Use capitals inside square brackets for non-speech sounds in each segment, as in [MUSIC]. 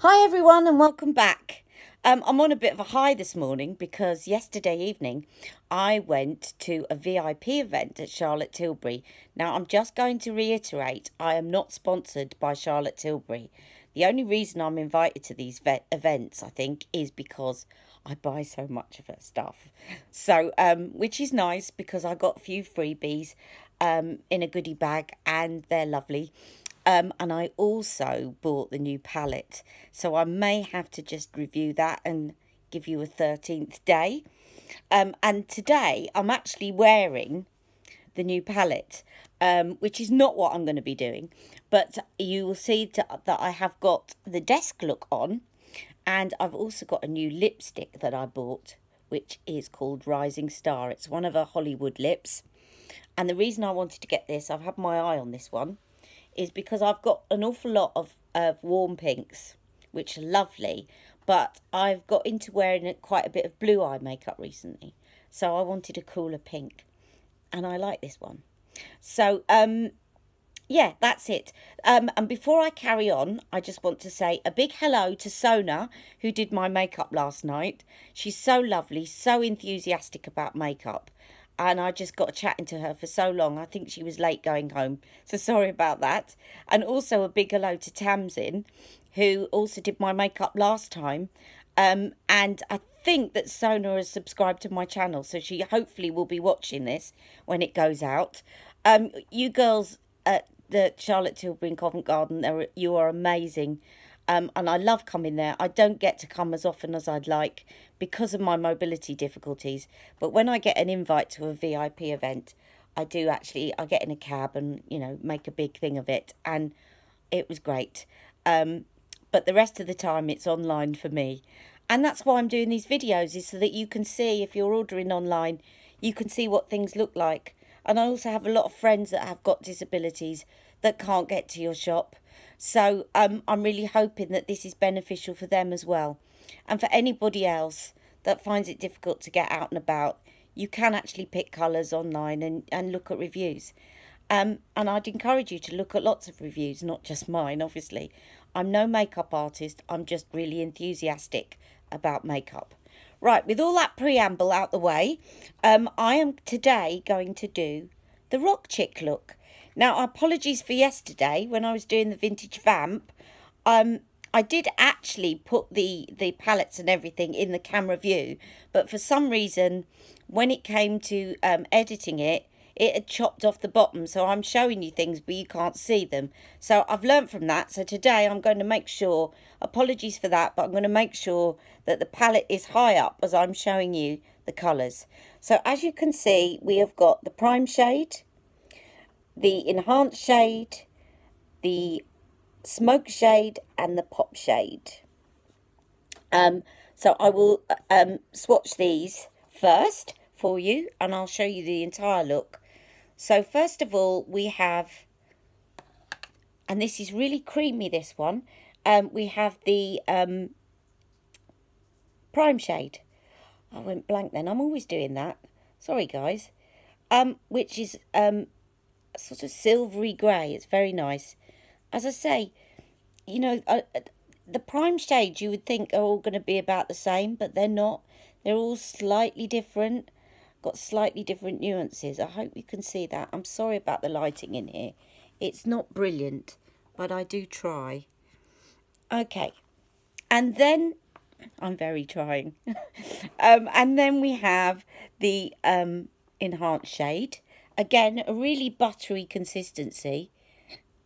Hi everyone and welcome back. Um, I'm on a bit of a high this morning because yesterday evening I went to a VIP event at Charlotte Tilbury. Now I'm just going to reiterate I am not sponsored by Charlotte Tilbury. The only reason I'm invited to these events I think is because I buy so much of her stuff. So um, which is nice because I got a few freebies um, in a goodie bag and they're lovely. Um, and I also bought the new palette. So I may have to just review that and give you a 13th day. Um, and today I'm actually wearing the new palette, um, which is not what I'm going to be doing. But you will see that I have got the desk look on. And I've also got a new lipstick that I bought, which is called Rising Star. It's one of her Hollywood lips. And the reason I wanted to get this, I've had my eye on this one is because I've got an awful lot of, of warm pinks, which are lovely, but I've got into wearing quite a bit of blue eye makeup recently. So I wanted a cooler pink, and I like this one. So, um, yeah, that's it. Um, and before I carry on, I just want to say a big hello to Sohnah, who did my makeup last night. She's so lovely, so enthusiastic about makeup and I just got chatting to her for so long. I think she was late going home. So [LAUGHS] sorry about that. And also a big hello to Tamsin, who also did my makeup last time. Um, and I think that Sohnah has subscribed to my channel, so she hopefully will be watching this when it goes out. Um, you girls at the Charlotte Tilbury in Covent Garden, you are amazing. Um, and I love coming there. I don't get to come as often as I'd like because of my mobility difficulties. But when I get an invite to a VIP event, I do actually, I get in a cab and, you know, make a big thing of it. And it was great. Um, but the rest of the time it's online for me. And that's why I'm doing these videos is so that you can see if you're ordering online, you can see what things look like. And I also have a lot of friends that have got disabilities that can't get to your shop so um, I'm really hoping that this is beneficial for them as well. And for anybody else that finds it difficult to get out and about, you can actually pick colours online and, and look at reviews. Um, and I'd encourage you to look at lots of reviews, not just [LAUGHS] mine, obviously. I'm no makeup artist, I'm just really enthusiastic about makeup. Right, with all that preamble out the way, um, I am today going to do the rock chick look. Now, apologies for yesterday when I was doing the vintage vamp. Um, I did actually put the, the palettes and everything in the camera view, but for some reason, when it came to um, editing it, it had chopped off the bottom. So I'm showing you things, but you can't see them. So I've learned from that. So today I'm going to make sure, apologies for that, but I'm going to make sure that the palette is high up as I'm showing you the colours. So as you can see, we have got the prime shade, the enhanced shade, the smoke shade and the pop shade. Um, so I will um, swatch these first for you and I'll show you the entire look. So first of all we have, and this is really creamy this one, um, we have the um, prime shade. I went blank then, I'm always doing that. Sorry guys. Um, which is sort of silvery grey. It's very nice. As I say, you know, uh, the prime shades you would think are all going to be about the same, but they're not. They're all slightly different, got slightly different nuances. I hope you can see that. I'm sorry about the lighting in here. It's not brilliant, but I do try. Okay, and then I'm very trying. [LAUGHS] um, and then we have the um, enhanced shade. Again, a really buttery consistency.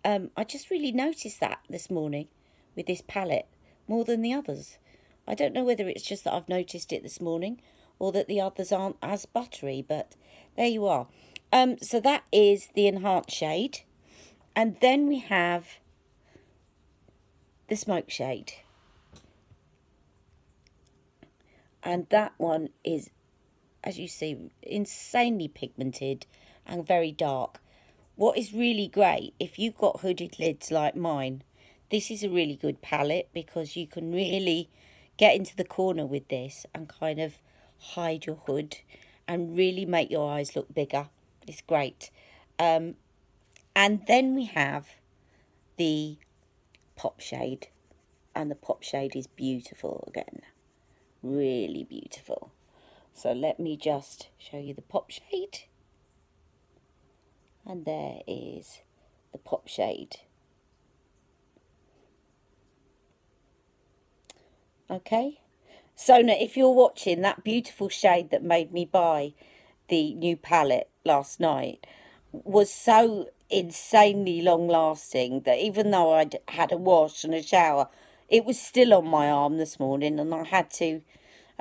Um, I just really noticed that this morning with this palette more than the others. I don't know whether it's just that I've noticed it this morning or that the others aren't as buttery, but there you are. Um, so that is the enhanced shade. And then we have the smoke shade. And that one is, as you see, insanely pigmented and very dark. What is really great, if you've got hooded lids like mine, this is a really good palette because you can really get into the corner with this and kind of hide your hood and really make your eyes look bigger. It's great. Um, and then we have the pop shade. and the pop shade is beautiful again really beautiful so let me just show you the pop shade and there is the pop shade. Okay. Sohnah if you're watching that beautiful shade that made me buy the new palette last night was so insanely long lasting that even though I'd had a wash and a shower, it was still on my arm this morning and I had to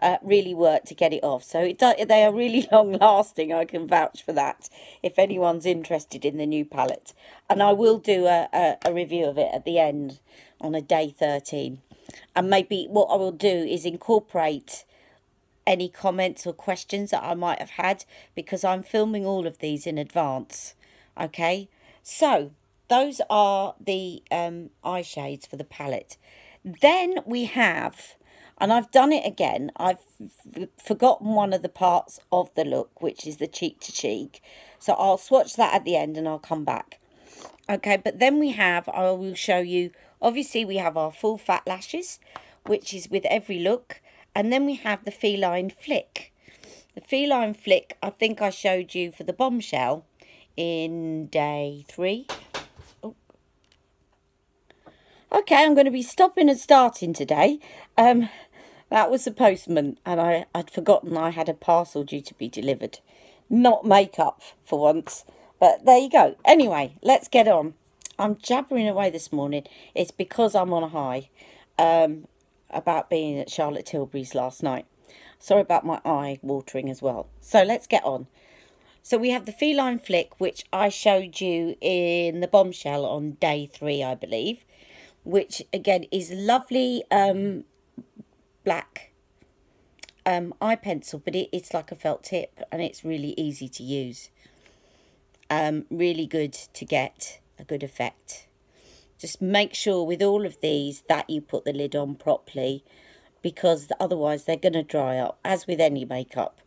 uh, really work to get it off. So it they are really [LAUGHS] long lasting. I can vouch for that if anyone's interested in the new palette. And I will do a, a, a review of it at the end on a day 13. And maybe what I will do is incorporate any comments or questions that I might have had because I'm filming all of these in advance. Okay, so those are the um, eye shades for the palette. Then we have, and I've done it again, I've forgotten one of the parts of the look, which is the Cheek to Chic. So I'll swatch that at the end and I'll come back. Okay, but then we have, I will show you, obviously we have our full fat lashes, which is with every look. And then we have the feline flick. The feline flick, I think I showed you for the bombshell in day three. Oh. Okay, I'm going to be stopping and starting today. Um, that was the postman, and I, I'd forgotten I had a parcel due to be delivered. Not makeup for once, but there you go. Anyway, let's get on. I'm jabbering away this morning. It's because I'm on a high. Um, about being at Charlotte Tilbury's last night. Sorry about my eye watering as well. So let's get on. So we have the Feline Flick, which I showed you in the bombshell on day three, I believe. Which, again, is lovely um, black um, eye pencil, but it, it's like a felt tip and it's really easy to use. Um, really good to get a good effect. Just make sure with all of these that you put the lid on properly because otherwise they're going to dry up, as with any makeup.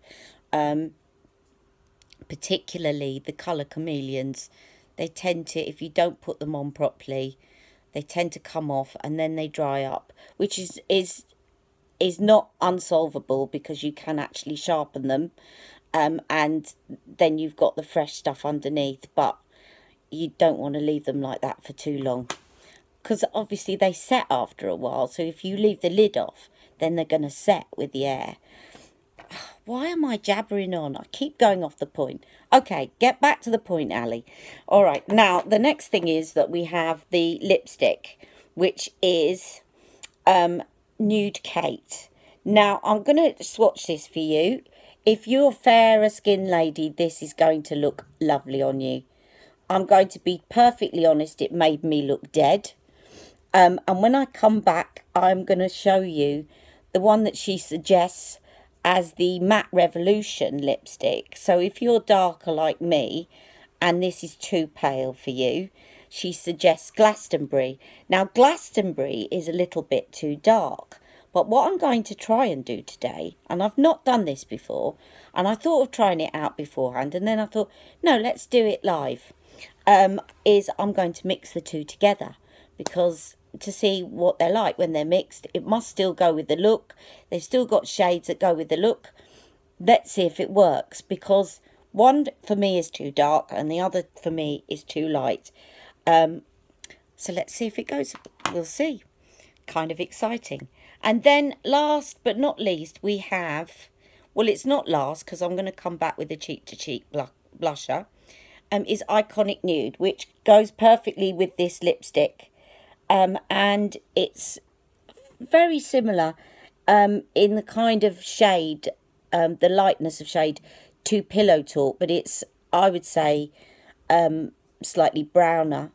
Um, particularly the colour chameleons, they tend to, if you don't put them on properly, they tend to come off and then they dry up, which is, is, is not unsolvable because you can actually sharpen them um, and then you've got the fresh stuff underneath, but you don't want to leave them like that for too long because obviously they set after a while. So if you leave the lid off, then they're going to set with the air. [SIGHS] Why am I jabbering on? I keep going off the point. Okay, get back to the point, Ali. All right, now the next thing is that we have the lipstick, which is um, Nude Kate. Now, I'm going to swatch this for you. If you're a fairer skin lady, this is going to look lovely on you. I'm going to be perfectly honest, it made me look dead. Um, and when I come back, I'm going to show you the one that she suggests as the Matte Revolution lipstick. So if you're darker like me and this is too pale for you, she suggests Glastonbury. Now, Glastonbury is a little bit too dark. But what I'm going to try and do today, and I've not done this before, and I thought of trying it out beforehand, and then I thought, no, let's do it live, um, is I'm going to mix the two together because to see what they're like when they're mixed. It must still go with the look. They've still got shades that go with the look. Let's see if it works because one for me is too dark and the other for me is too light. Um, so let's see if it goes. We'll see. Kind of exciting. And then last but not least, we have, well, it's not last because I'm going to come back with a cheek-to-cheek -cheek blusher, um, is Iconic Nude, which goes perfectly with this lipstick um, and it's very similar um, in the kind of shade, um, the lightness of shade to Pillow Talk, but it's, I would say, um, slightly browner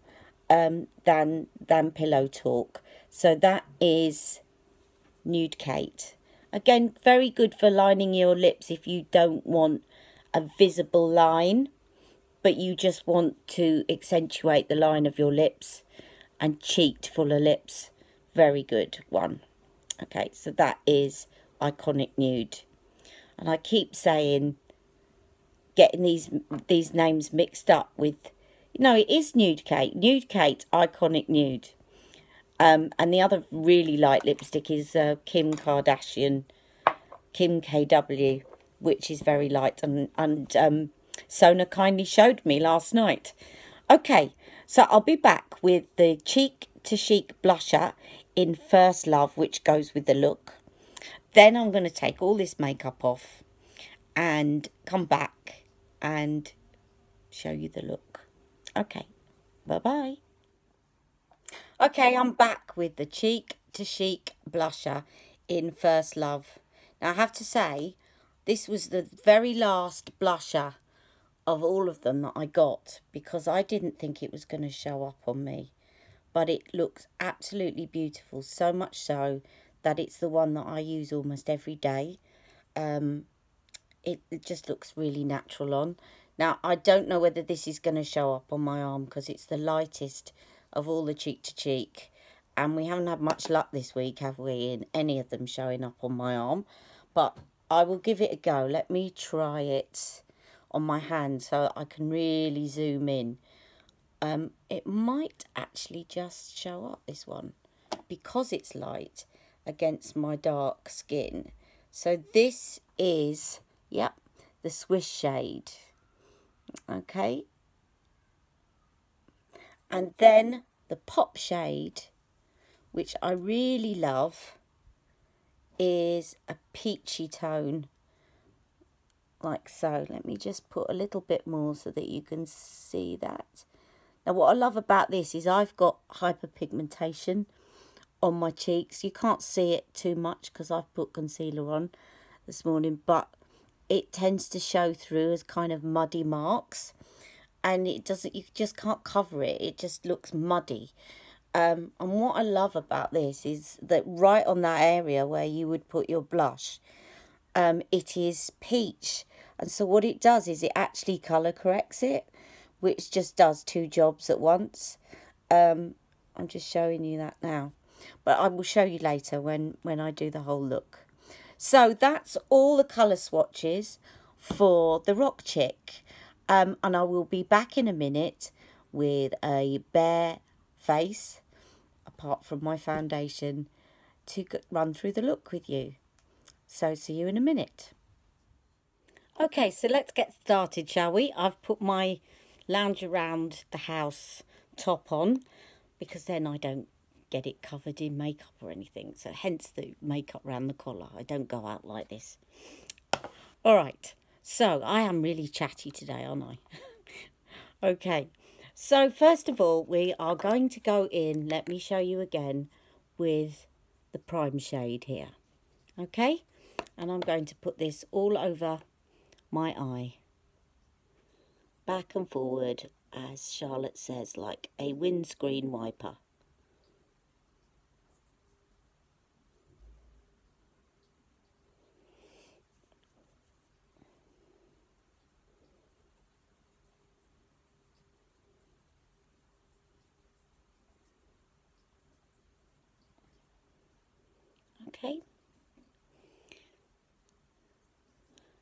um, than, than Pillow Talk. So that is Nude Kate. Again, very good for lining your lips if you don't want a visible line, but you just want to accentuate the line of your lips and cheeked fuller lips. Very good one. Okay, so that is Iconic Nude. And I keep saying, getting these these names mixed up with, no, it is Nude Kate. Nude Kate, Iconic Nude. Um, and the other really light lipstick is uh, Kim Kardashian, Kim KW, which is very light. And, and um, Sohnah kindly showed me last night. Okay, so I'll be back with the Cheek to Chic blusher in First Love, which goes with the look. Then I'm going to take all this makeup off and come back and show you the look. Okay, bye-bye. Okay, I'm back with the Cheek to Chic blusher in First Love. Now, I have to say, this was the very last blusher of all of them that I got because I didn't think it was going to show up on me. But it looks absolutely beautiful, so much so that it's the one that I use almost every day. Um, it, it just looks really natural on. Now, I don't know whether this is going to show up on my arm because it's the lightest of all the Cheek to Chic. And we haven't had much luck this week, have we, in any of them showing up on my arm. But I will give it a go. Let me try it on my hand so I can really zoom in. Um, it might actually just show up, this one, because it's light against my dark skin. So this is, yep, the swish shade. Okay. And then the pop shade, which I really love, is a peachy tone like so. Let me just put a little bit more so that you can see that. Now what I love about this is I've got hyperpigmentation on my cheeks. You can't see it too much because I've put concealer on this morning, but it tends to show through as kind of muddy marks and it doesn't, you just can't cover it. It just looks muddy. Um, and what I love about this is that right on that area where you would put your blush, um, it is peach. And so what it does is it actually colour corrects it, which just does two jobs at once. Um, I'm just showing you that now. But I will show you later when, when I do the whole look. So that's all the colour swatches for the Rock Chick. Um, and I will be back in a minute with a bare face, apart from my foundation, to run through the look with you. So see you in a minute. Okay, so let's get started, shall we? I've put my lounge around the house top on because then I don't get it covered in makeup or anything. So hence the makeup around the collar. I don't go out like this. All right, so I am really chatty today, aren't I? [LAUGHS] okay, so first of all, we are going to go in, let me show you again, with the prime shade here. Okay, and I'm going to put this all over my eye back and forward as Charlotte says like a windscreen wiper okay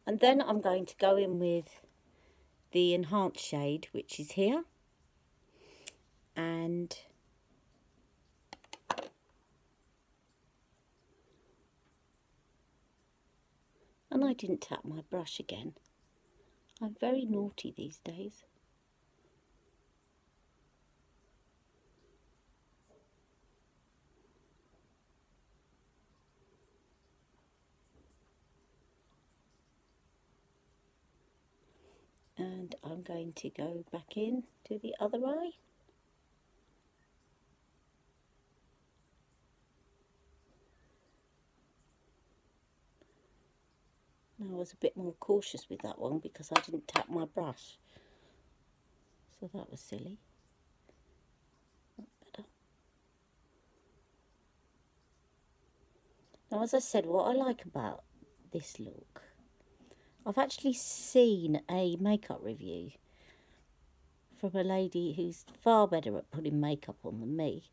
And then I'm going to go in with the enhanced shade, which is here. And and I didn't tap my brush again. I'm very naughty these days. and I'm going to go back in to the other eye. Now I was a bit more cautious with that one because I didn't tap my brush. So that was silly. Now as I said what I like about this look I've actually seen a makeup review from a lady who's far better at putting makeup on than me,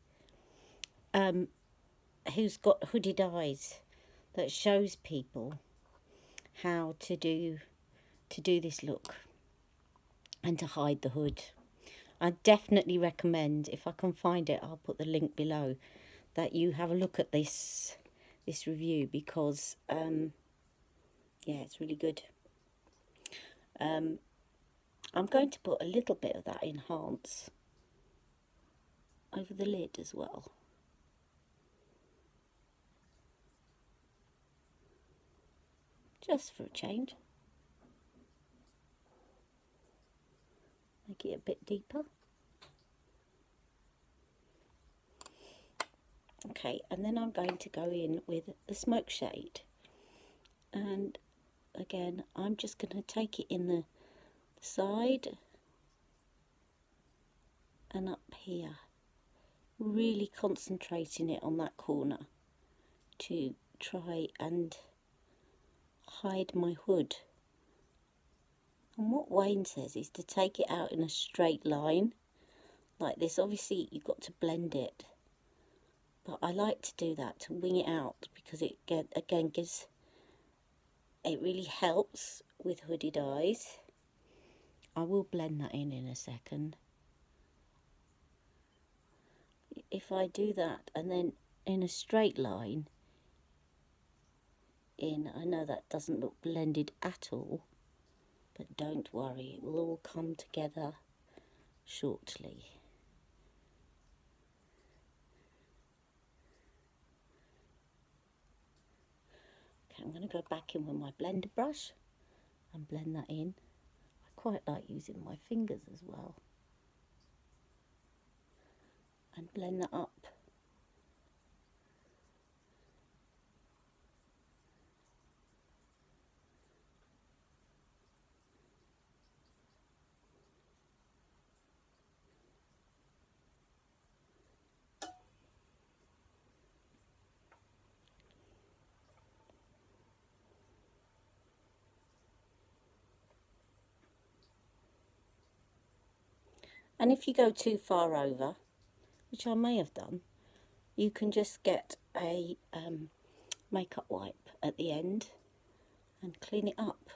um, who's got hooded eyes that shows people how to do to do this look and to hide the hood. I definitely recommend, if I can find it, I'll put the link below, that you have a look at this this review because um, yeah it's really good um, I'm going to put a little bit of that enhance over the lid as well. Just for a change. Make it a bit deeper. Okay and then I'm going to go in with the smoke shade. And again I'm just going to take it in the side and up here. Really concentrating it on that corner to try and hide my hood. And what Wayne says is to take it out in a straight line like this. Obviously you've got to blend it but I like to do that to wing it out because it get, again gives it really helps with hooded eyes. I will blend that in in a second. If I do that and then in a straight line in I know that doesn't look blended at all but don't worry it will all come together shortly I'm going to go back in with my blender brush and blend that in. I quite like using my fingers as well. And blend that up. And if you go too far over, which I may have done, you can just get a um, makeup wipe at the end and clean it up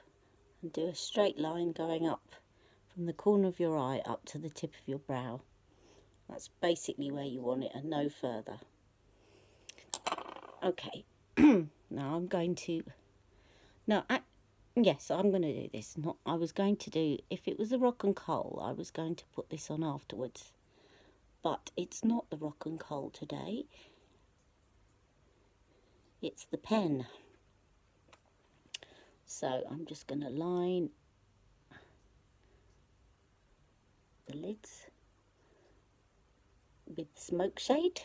and do a straight line going up from the corner of your eye up to the tip of your brow. That's basically where you want it and no further. Okay, [CLEARS THROAT] now I'm going to... No, yes, I'm going to do this. Not, I was going to do, if it was the Rock 'n' Kohl, I was going to put this on afterwards. But it's not the Rock 'n' Kohl today. It's the pen. So I'm just going to line the lids with smoke shade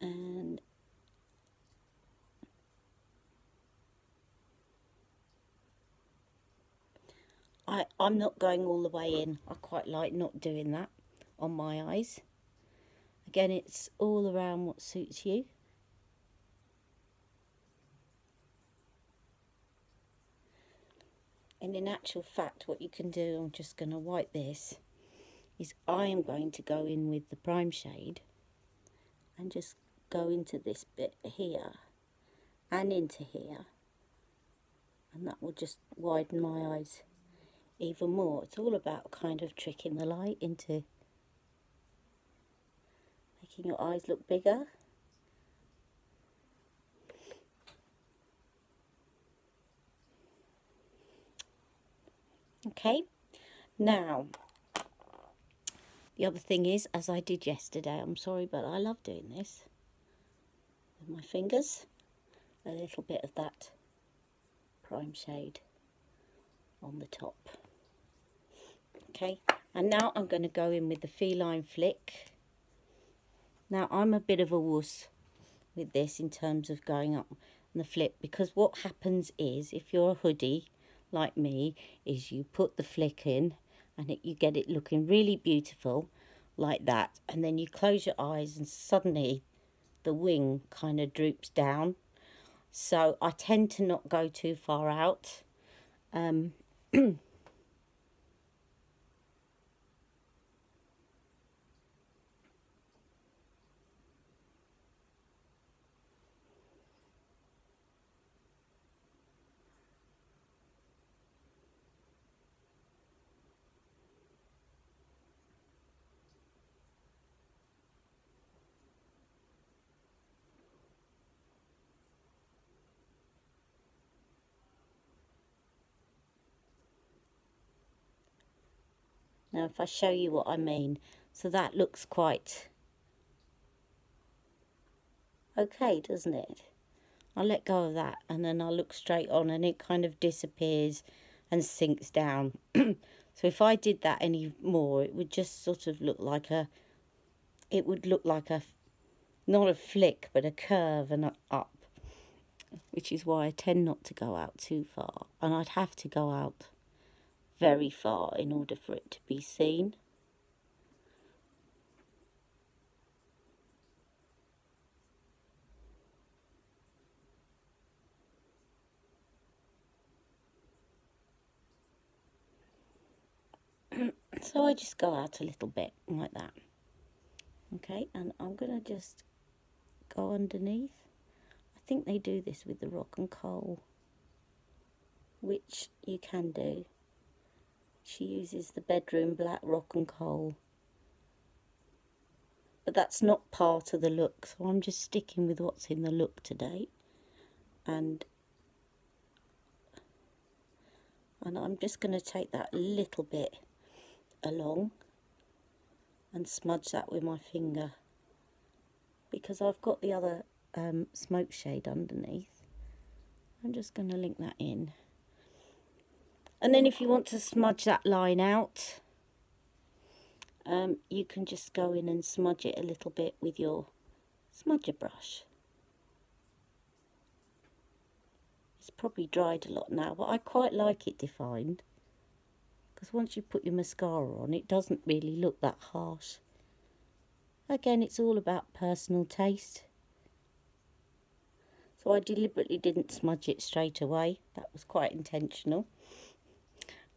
and I, I'm not going all the way in. I quite like not doing that on my eyes. Again, it's all around what suits you. And in actual fact, what you can do, I'm just going to wipe this, is I am going to go in with the prime shade and just go into this bit here and into here. And that will just widen my eyes even more. It's all about kind of tricking the light into making your eyes look bigger. Okay, now the other thing is, as I did yesterday, I'm sorry, but I love doing this with my fingers, a little bit of that prime shade on the top okay? And now I'm going to go in with the feline flick. Now I'm a bit of a wuss with this in terms of going up the flip because what happens is if you're a hoodie like me is you put the flick in and it, you get it looking really beautiful like that and then you close your eyes and suddenly the wing kind of droops down. So I tend to not go too far out. Um, [CLEARS THROAT] Now if I show you what I mean, so that looks quite okay, doesn't it? I'll let go of that and then I'll look straight on and it kind of disappears and sinks down. [CLEARS THROAT] so if I did that any more, it would just sort of look like a, it would look like a, not a flick, but a curve and a up, which is why I tend not to go out too far. And I'd have to go out very far in order for it to be seen. [CLEARS THROAT] so I just go out a little bit like that. Okay and I'm gonna just go underneath. I think they do this with the Rock 'n' Kohl which you can do she uses the bedroom black Rock 'n' Kohl. But that's not part of the look so I'm just sticking with what's in the look today. And and I'm just going to take that little bit along and smudge that with my finger. Because I've got the other um, smoke shade underneath. I'm just going to link that in and then if you want to smudge that line out um, you can just go in and smudge it a little bit with your smudger brush. It's probably dried a lot now but I quite like it defined. Because once you put your mascara on it doesn't really look that harsh. Again it's all about personal taste. So I deliberately didn't smudge it straight away. That was quite intentional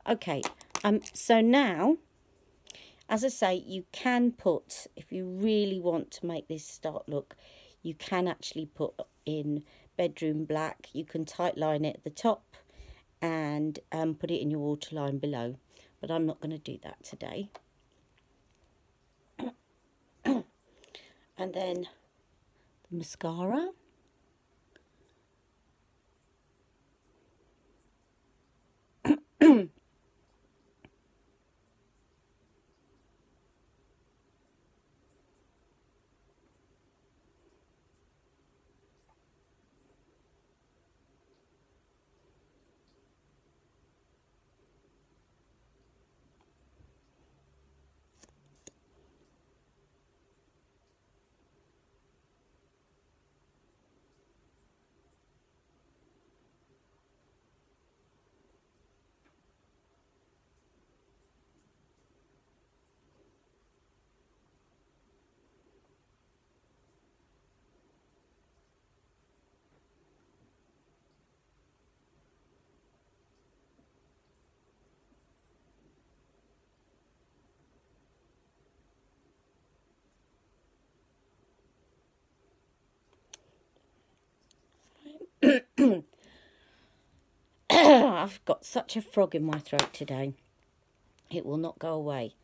okay um so now as I say you can put if you really want to make this start look you can actually put in bedroom black you can tight line it at the top and um, put it in your waterline below but I'm not going to do that today. [COUGHS] and then the mascara. [CLEARS THROAT] I've got such a frog in my throat today. It will not go away.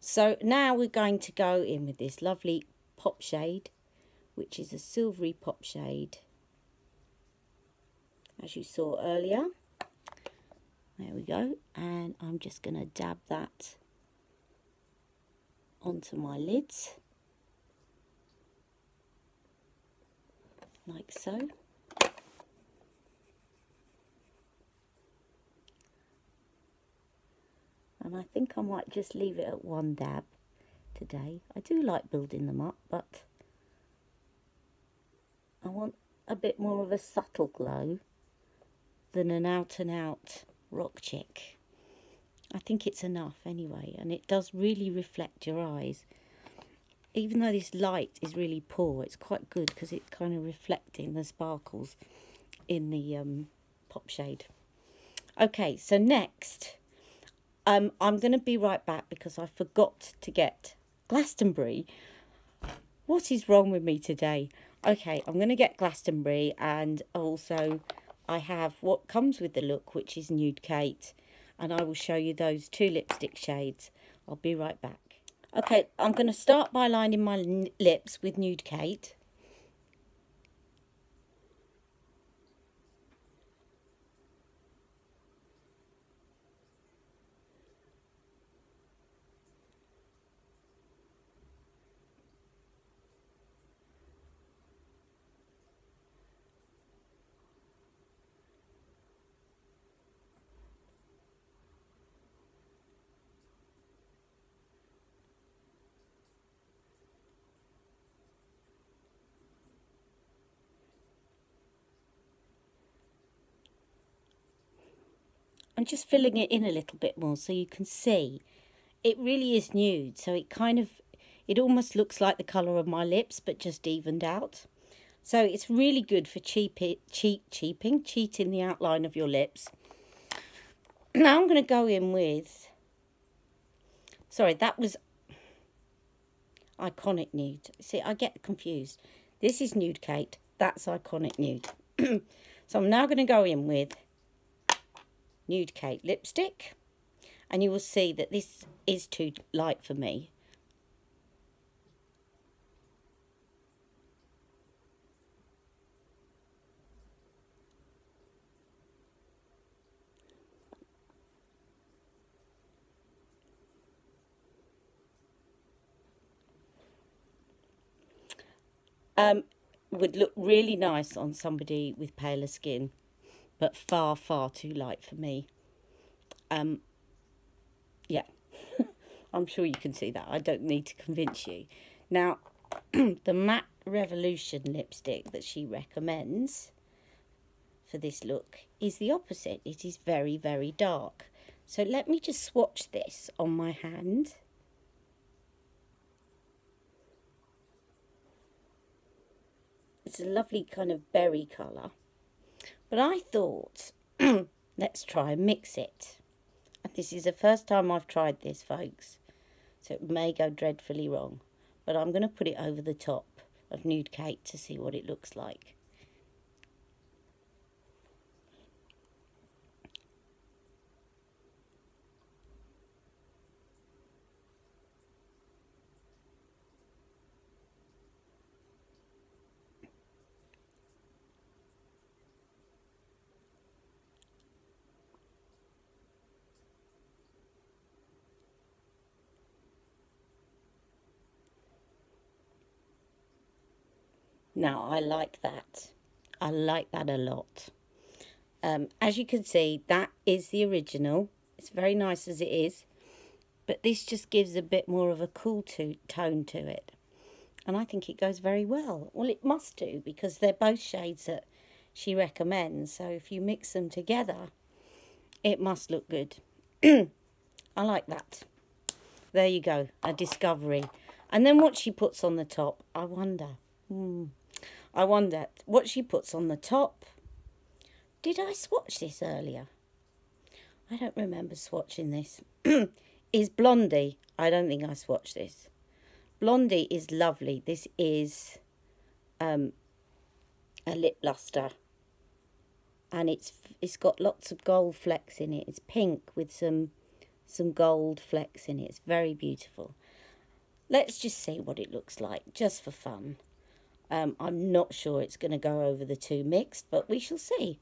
So now we're going to go in with this lovely pop shade, which is a silvery pop shade, as you saw earlier. There we go. And I'm just going to dab that onto my lids. Like so. And I think I might just leave it at one dab today. I do like building them up, but I want a bit more of a subtle glow than an out-and-out rock chick. I think it's enough anyway, and it does really reflect your eyes. Even though this light is really poor, it's quite good because it's kind of reflecting the sparkles in the um, pop shade. Okay, so next um, I'm going to be right back because I forgot to get Glastonbury. What is wrong with me today? Okay, I'm going to get Glastonbury and also I have what comes with the look, which is Nude Kate. And I will show you those two lipstick shades. I'll be right back. Okay, I'm going to start by lining my lips with Nude Kate. I'm just filling it in a little bit more so you can see. It really is nude, so it kind of, it almost looks like the colour of my lips, but just evened out. So it's really good for cheap, cheat, cheaping, cheating the outline of your lips. Now I'm going to go in with, sorry, that was iconic nude. See, I get confused. This is nude Kate. That's iconic nude. [CLEARS THROAT] so I'm now going to go in with nude Kate lipstick. And you will see that this is too light for me. Um, would look really nice on somebody with paler skin, but far, far too light for me. Um, yeah, [LAUGHS] I'm sure you can see that. I don't need to convince you. Now, [CLEARS THROAT] the Matte Revolution lipstick that she recommends for this look is the opposite. It is very, very dark. So let me just swatch this on my hand. It's a lovely kind of berry colour. But I thought, [CLEARS THROAT] let's try and mix it. And this is the first time I've tried this, folks. So it may go dreadfully wrong. But I'm going to put it over the top of Nude Kate to see what it looks like. Now, I like that. I like that a lot. Um, as you can see, that is the original. It's very nice as it is. But this just gives a bit more of a cool to tone to it. And I think it goes very well. Well, it must do because they're both shades that she recommends. So if you mix them together, it must look good. [CLEARS THROAT] I like that. There you go, a discovery. And then what she puts on the top, I wonder. Hmm. I wonder what she puts on the top. Did I swatch this earlier? I don't remember swatching this. [CLEARS THROAT] is Blondie. I don't think I swatched this. Blondie is lovely. This is um, a lip luster. And it's it's got lots of gold flecks in it. It's pink with some some gold flecks in it. It's very beautiful. Let's just see what it looks like, just for fun. Um, I'm not sure it's going to go over the two mixed, but we shall see.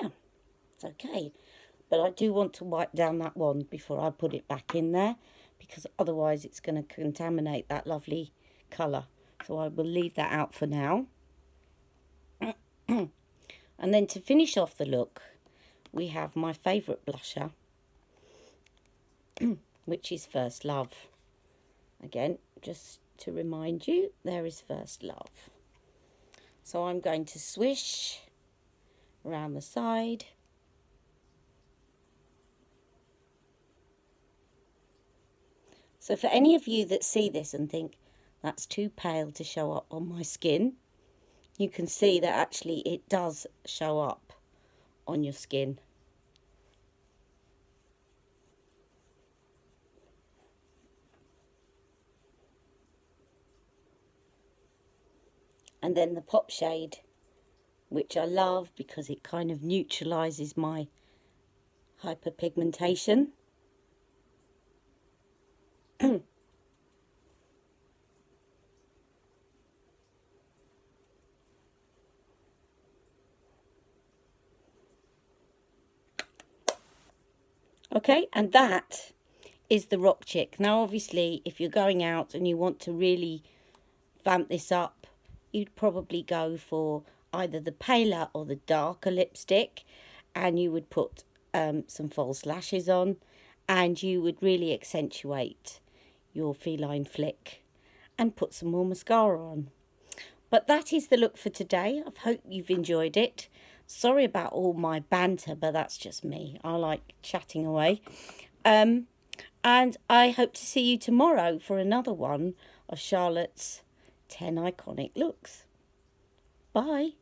Yeah, it's okay. But I do want to wipe down that one before I put it back in there because otherwise it's going to contaminate that lovely colour. So I will leave that out for now. [CLEARS THROAT] and then to finish off the look, we have my favourite blusher, [CLEARS THROAT] which is First Love. Again, just to remind you, there is First Love. So I'm going to swish around the side. So for any of you that see this and think, that's too pale to show up on my skin, you can see that actually it does show up on your skin. And then the pop shade, which I love because it kind of neutralises my hyperpigmentation. [CLEARS THROAT] Okay, and that is the Rock Chick. Now, obviously, if you're going out and you want to really vamp this up, you'd probably go for either the paler or the darker lipstick and you would put um, some false lashes on and you would really accentuate your feline flick and put some more mascara on. But that is the look for today. I hope you've enjoyed it. Sorry about all my banter, but that's just me. I like chatting away. Um, and I hope to see you tomorrow for another one of Charlotte's 10 iconic looks. Bye.